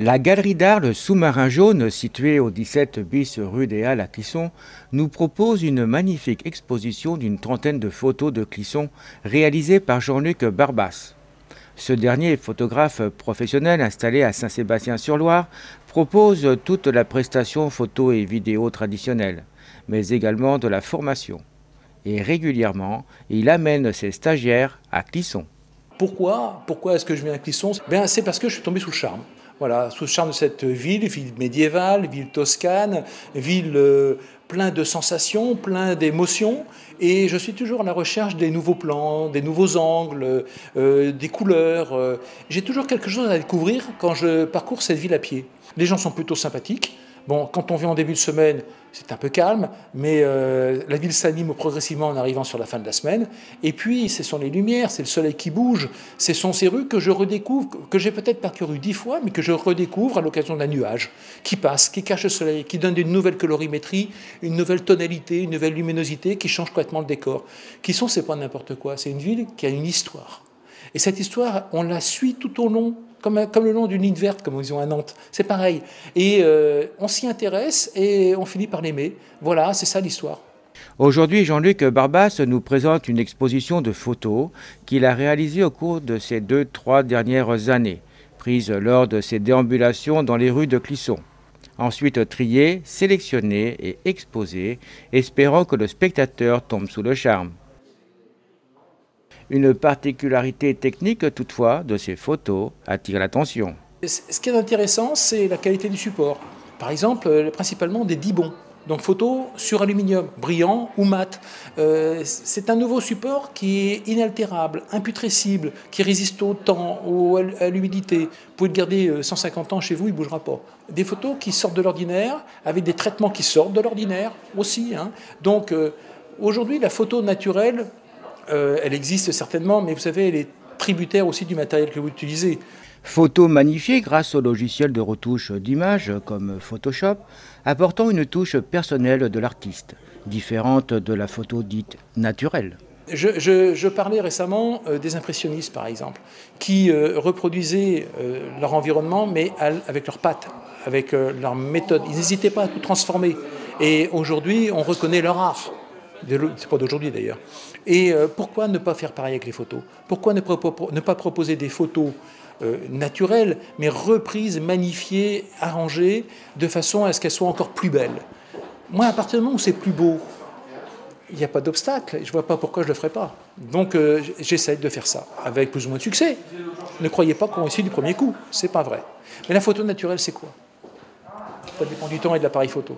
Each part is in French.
La galerie d'art Le Sous-Marin Jaune, située au 17 bis rue des Halles à Clisson, nous propose une magnifique exposition d'une trentaine de photos de Clisson réalisées par Jean-Luc Barbas. Ce dernier photographe professionnel installé à Saint-Sébastien-sur-Loire propose toute la prestation photo et vidéo traditionnelle, mais également de la formation. Et régulièrement, il amène ses stagiaires à Clisson. Pourquoi? Pourquoi est-ce que je viens à Clisson? Ben, C'est parce que je suis tombé sous le charme. Voilà, sous le charme de cette ville, ville médiévale, ville toscane, ville euh, plein de sensations, plein d'émotions. Et je suis toujours à la recherche des nouveaux plans, des nouveaux angles, euh, des couleurs. Euh. J'ai toujours quelque chose à découvrir quand je parcours cette ville à pied. Les gens sont plutôt sympathiques. Bon, quand on vient en début de semaine, c'est un peu calme, mais euh, la ville s'anime progressivement en arrivant sur la fin de la semaine. Et puis, ce sont les lumières, c'est le soleil qui bouge, ce sont ces rues que je redécouvre, que j'ai peut-être parcouru dix fois, mais que je redécouvre à l'occasion d'un nuage qui passe, qui cache le soleil, qui donne une nouvelle colorimétrie, une nouvelle tonalité, une nouvelle luminosité, qui change complètement le décor. Qui sont ces points de n'importe quoi C'est une ville qui a une histoire. Et cette histoire, on la suit tout au long comme, le long d'une ligne verte, comme ils ont à Nantes. C'est pareil. Et euh, on s'y intéresse et on finit par l'aimer. Voilà, c'est ça l'histoire. Aujourd'hui, Jean-Luc Barbas nous présente une exposition de photos qu'il a réalisée au cours de ces deux, trois dernières années, prises lors de ses déambulations dans les rues de Clisson. Ensuite triées, sélectionnées et exposées, espérant que le spectateur tombe sous le charme. Une particularité technique toutefois de ces photos attire l'attention. Ce qui est intéressant, c'est la qualité du support. Par exemple, euh, principalement des dibons. Donc photos sur aluminium, brillant ou mat. Euh, c'est un nouveau support qui est inaltérable, imputrescible, qui résiste au temps, à l'humidité. Vous pouvez le garder 150 euh, ans chez vous, il ne bougera pas. Des photos qui sortent de l'ordinaire, avec des traitements qui sortent de l'ordinaire aussi. Hein. Donc aujourd'hui, la photo naturelle euh, elle existe certainement, mais vous savez, elle est tributaire aussi du matériel que vous utilisez. Photo magnifiée grâce au logiciel de retouche d'images comme Photoshop, apportant une touche personnelle de l'artiste, différente de la photo dite naturelle. Je, parlais récemment euh, des impressionnistes, par exemple, qui euh, reproduisaient leur environnement, mais avec leurs pattes, avec leur méthode. Ils n'hésitaient pas à tout transformer. Et aujourd'hui, on reconnaît leur art. C'est pas d'aujourd'hui d'ailleurs. Et euh, pourquoi ne pas faire pareil avec les photos? Pourquoi ne, pas proposer des photos euh, naturelles, mais reprises, magnifiées, arrangées, de façon à ce qu'elles soient encore plus belles? Moi, à partir du moment où c'est plus beau, il n'y a pas d'obstacle. Je ne vois pas pourquoi je ne le ferais pas. Donc euh, j'essaie de faire ça, avec plus ou moins de succès. Ne croyez pas qu'on réussit du premier coup. C'est pas vrai. Mais la photo naturelle, c'est quoi? Ça dépend du temps et de l'appareil photo.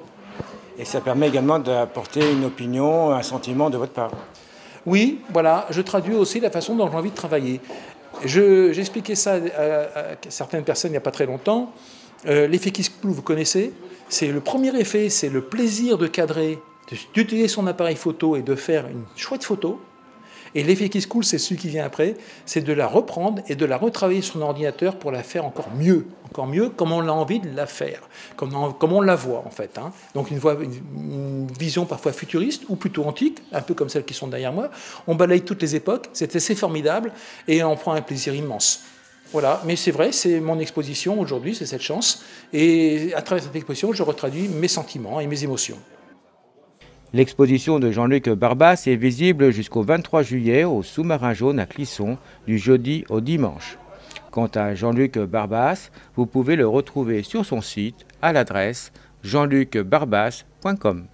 Et ça permet également d'apporter une opinion, un sentiment de votre part. Oui, voilà, je traduis aussi la façon dont j'ai envie de travailler. J'ai expliqué ça à, certaines personnes il n'y a pas très longtemps. Euh, l'effet qui se vous connaissez C'est le premier effet, c'est le plaisir de cadrer, d'utiliser son appareil photo et de faire une chouette photo. Et l'effet qui se coule, c'est celui qui vient après, c'est de la reprendre et de la retravailler sur son ordinateur pour la faire encore mieux, encore mieux comme on a envie de la faire, comme on, la voit en fait. Hein. Donc une, vision parfois futuriste ou plutôt antique, un peu comme celles qui sont derrière moi. On balaye toutes les époques, c'est assez formidable et on prend un plaisir immense. Voilà, mais c'est vrai, c'est mon exposition aujourd'hui, c'est cette chance. Et à travers cette exposition, je retraduis mes sentiments et mes émotions. L'exposition de Jean-Luc Barbas est visible jusqu'au 23 juillet au Sous-Marin Jaune à Clisson, du jeudi au dimanche. Quant à Jean-Luc Barbas, vous pouvez le retrouver sur son site à l'adresse jeanlucbarbas.com.